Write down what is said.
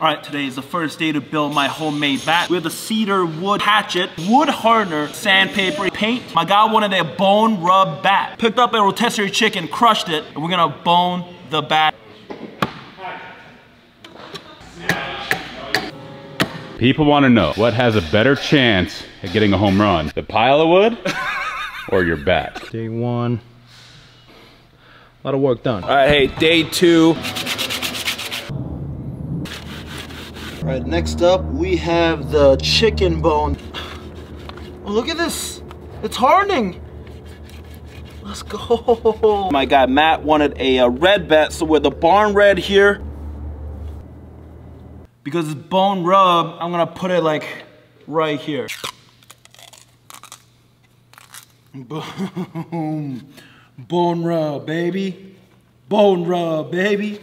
All right, today is the first day to build my homemade bat. We have the cedar wood hatchet, wood hardener, sandpaper, paint. My guy wanted a bone rub bat. Picked up a rotisserie chicken, crushed it, and we're gonna bone the bat. People want to know what has a better chance at getting a home run, the pile of wood or your bat? Day one. A lot of work done. All right, hey, day two. All right, next up we have the chicken bone. Oh, look at this. It's hardening. Let's go. My guy Matt wanted a, uh red bat, so with the barn red here, because it's bone rub, I'm gonna put it like right here. Boom. Bone rub, baby. Bone rub, baby.